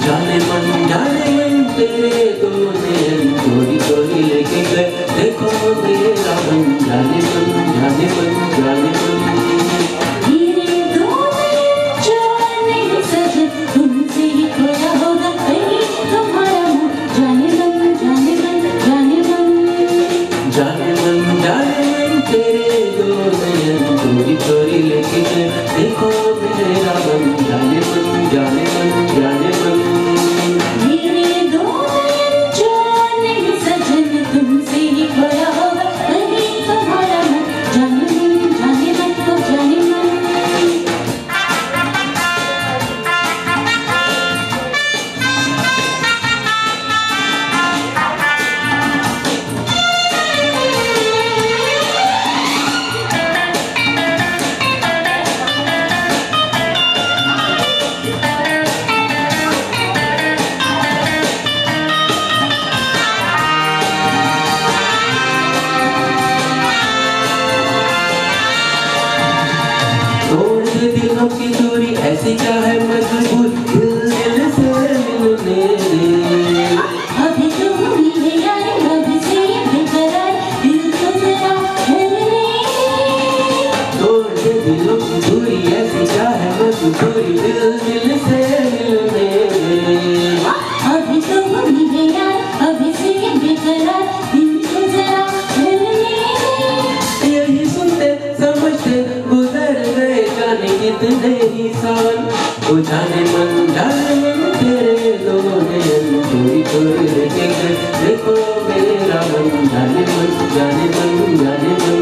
جانے من جانے من تیرے دو نین چوری لے کے گئے دیکھو تیرا من جانے من جانے من جانے من چوری لے کے دیکھو میرا بن جانے بن جانے سب کی چوری ایسی کیا ہے مجبور؟ نہیں سال تو جانے من جانے تیرے دونے توری توری رکھے گئے۔ دیکھو میرا من جانے من جانے من جانے من۔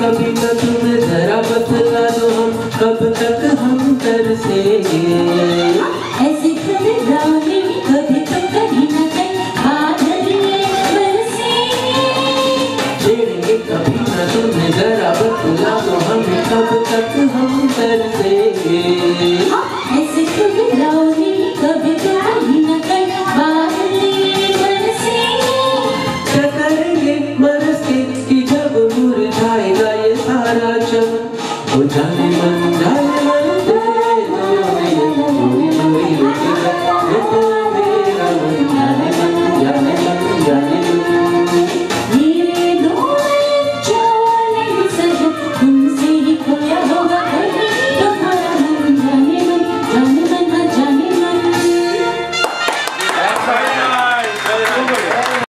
کبھی تو تمہیں ذرا بتلا دو ہم کب تک ہم ترسیں گے ایسے کبھی گانے کبھی تو کبھی نہ کہیں بادل برسیں چھیڑیں گے کبھی نہ تمہیں ذرا بتلا دو ہم کب تک ہم ترسیں گے